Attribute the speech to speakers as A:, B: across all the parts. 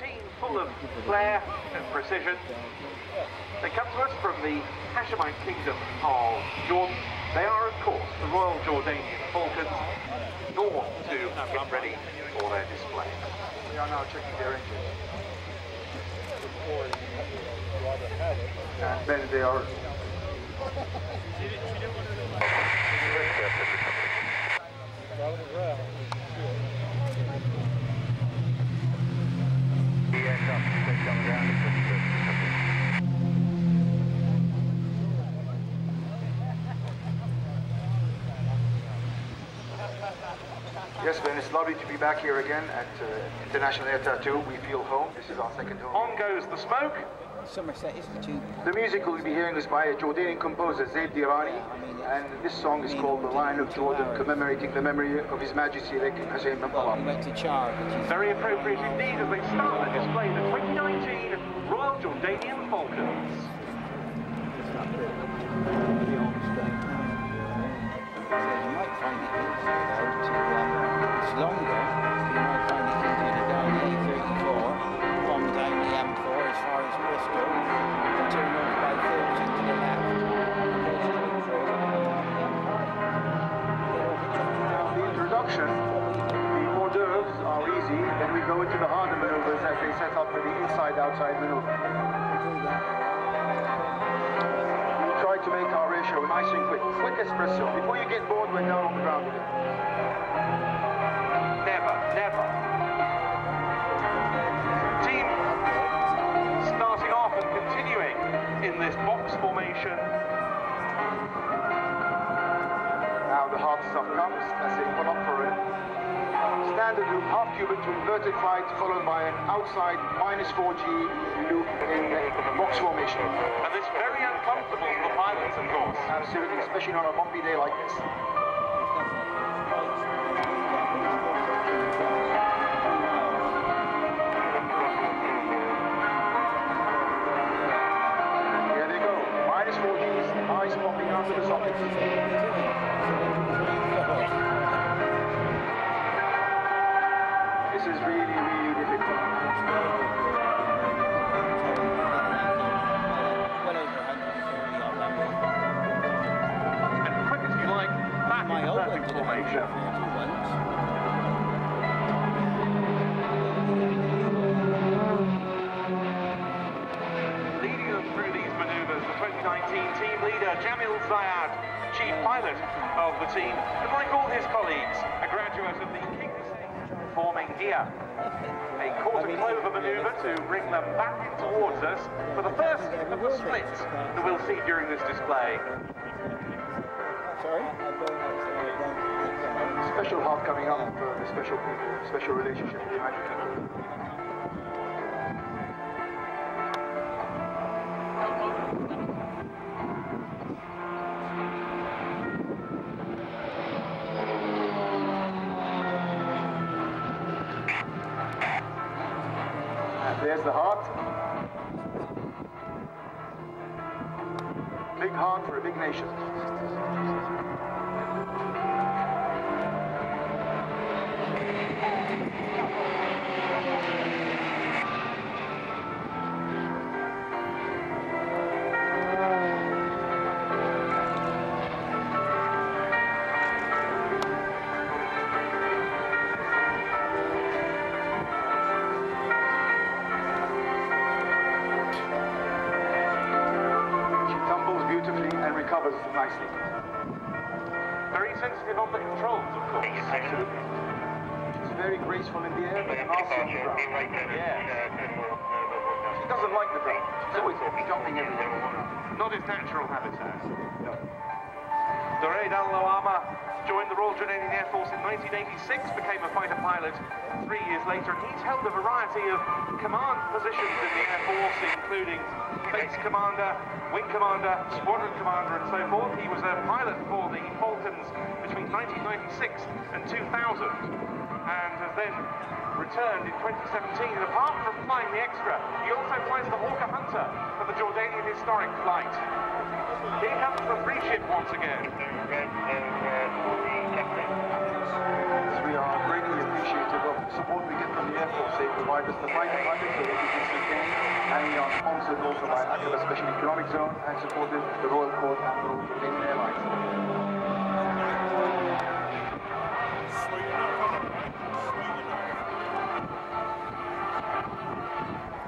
A: routine full of flair and precision. They come to us from the Hashemite Kingdom of Jordan. They are, of course, the Royal Jordanian Falcons, north to get ready for their display.
B: We are now checking their engines. And then they are lovely to be back here again at uh, International Air Tattoo. We feel home. This is our second home.
A: On goes the smoke.
C: Somerset Institute.
B: The music we'll be hearing is by a Jordanian composer, Zaid Dirani, and this song is called The Lion of Jordan, commemorating the memory of His Majesty the King Hussein bin
C: Well, we
B: Talal.
C: went to Char,
A: Very appropriate indeed as they start the display, the 2019 Royal Jordanian Falcons.
B: They set up for the inside-outside maneuver. We try to make our ratio nice and quick. Quick espresso. Before you get bored, we're down on the ground.
A: Never, never. Team starting off and continuing in this box formation.
B: Now the hard stuff comes as they pull up for a standard loop, half Cuban to inverted flight, followed by an outside minus 4G loop in box formation.
A: And this very uncomfortable for pilots, of course.
B: Absolutely, especially on a bumpy day like this. The
A: team, and like all his colleagues, a graduate of the King Hussein forming here. A quarter clover maneuver to bring them back in towards us for the first of the splits that we'll see during this display.
C: Sorry?
B: Special heart coming up for the special people, special relationship with the United Kingdom. The heart. Big heart for a big nation. Nicely.
A: Very sensitive on the controls, of course.
B: She's very graceful in the air, but on the ground.
A: Yes.
B: She doesn't like the ground. She's always jumping everywhere.
A: Not his natural habitat.
B: No.
A: Doraid Al-Lawama joined the Royal Jordanian Air Force in 1986, became a fighter pilot three years later, and he's held a variety of command positions in the Air Force, including base commander, wing commander, squadron commander, and so forth. He was a pilot for the Falcons between 1996 and 2000, and has then returned in 2017. And apart Historic Flight. Here comes the free ship once again.
B: We are greatly appreciative of the support we get from the Air Force. They provide us the fighter pilots so that we can sustain, and we are sponsored also by Aqaba Special Economic Zone and supported the Royal Court and the Royal Jordanian Airlines.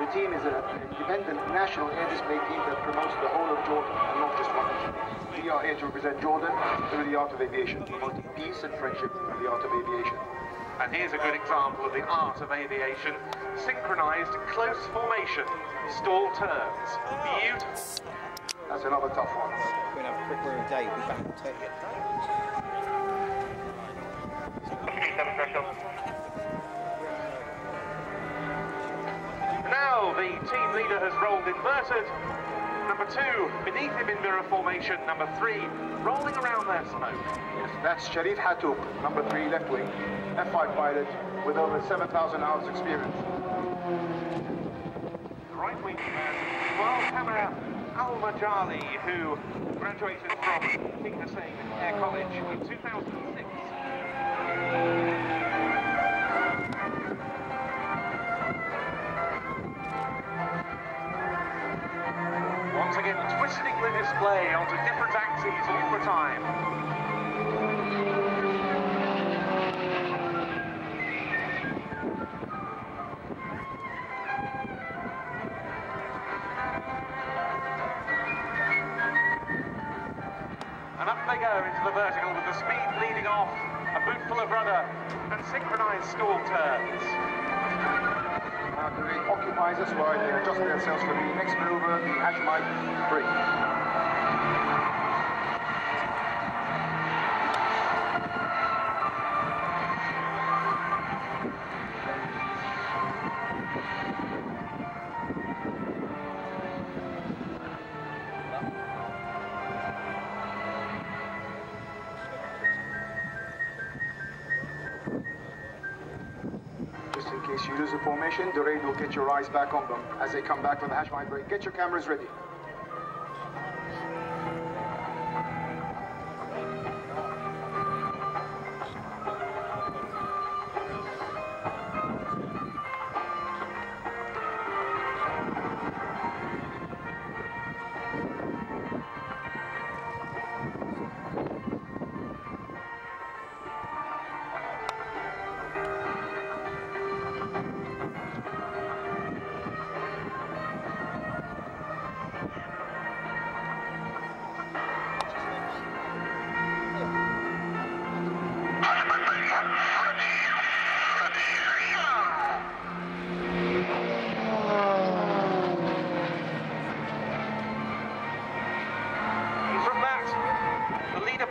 B: The team is a- independent national air display team that promotes the whole of Jordan and not just one region. We are here to represent Jordan through the art of aviation, promoting peace and friendship through the art of aviation.
A: And here's a good example of the art of aviation. Synchronized close formation, stall turns. Beautiful.
B: That's another tough one.
C: We're going to have a quick word of day. We'll be back in a second.
A: Leader has rolled inverted. Number two, beneath him in mirror formation. Number three, rolling around their smoke.
B: Yes, that's Sharif Hatoub, number three left wing, F5 pilot with over 7,000 hours experience.
A: Right wing Well, Kamara Al Majali, who graduated from King Hussein Air College in 2006. Again, twisting the display onto different axes all the time. And up they go into the vertical with the speed leading off, a boot full of rudder, and synchronized stall turns.
B: Mercury occupies a slide they adjust themselves for the next maneuver, the Hashemite 3. Case you lose the formation, the raid will get your eyes back on them as they come back from the Hashemite break. Get your cameras ready.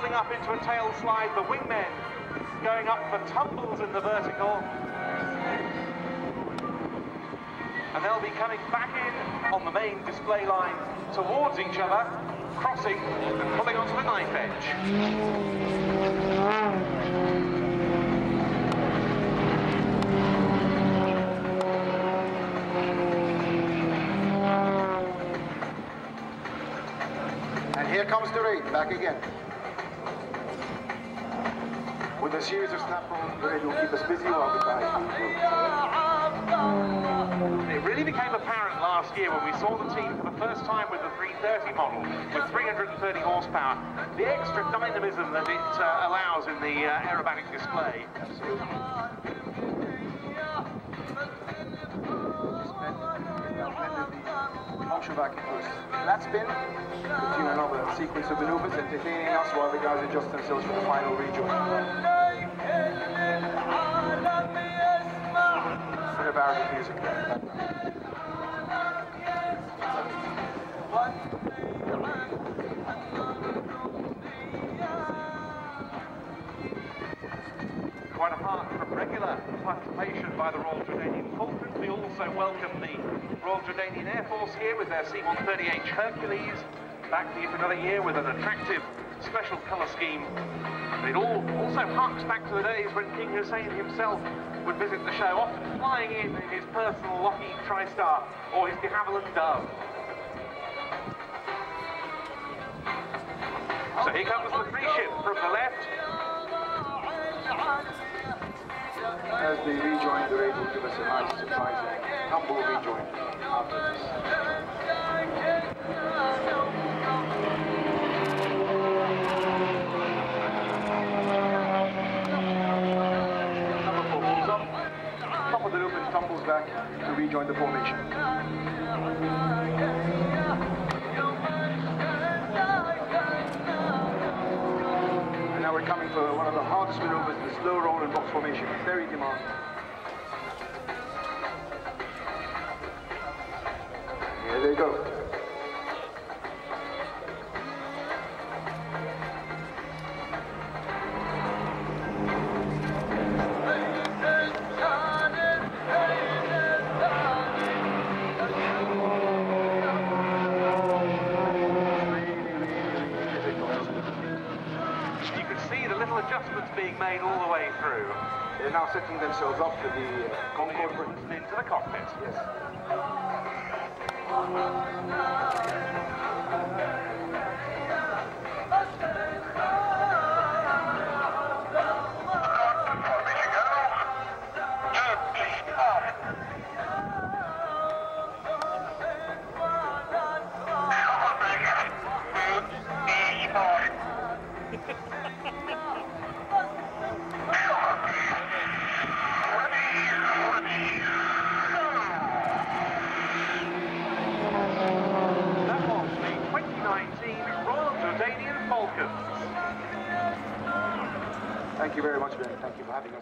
A: Pulling up into a tail slide, the wingmen going up for tumbles in the vertical. And they'll be coming back in on the main display line towards each other, crossing and pulling onto the knife edge.
B: And here comes the back again. Series of snap rolls, the raid will keep us busy while the guys move.
A: It really became apparent last year when we saw the team for the first time with the 330 model with 330 horsepower, the extra dynamism that it uh, allows in the uh, aerobatic display.
B: Function back into a flat spin, continue another sequence of maneuvers, entertaining us while the guys adjust themselves for the final rejoin. Bit of Arabic music.
A: Quite apart from regular participation by the Royal Jordanian Falcons, we also welcome the Royal Jordanian Air Force here with their C-130H Hercules, back to you for another year with an attractive special colour scheme. It all also harks back to the days when King Hussein himself would visit the show, often flying in in his personal Lockheed TriStar or his de Havilland Dove. So here comes the free ship from the left.
B: As they rejoin, the raid will give us a nice surprising humble rejoin after this. Number four pulls up, top of the loop and tumbles back to rejoin the formation. And now we're coming for one of the hardest maneuvers, in the slow roll and box formation. Very demanding. Here they go.
A: Made all the way through.
B: They're now setting themselves up for the uh, Concorde
A: into the cockpit.
B: Yes. Thank you for having here.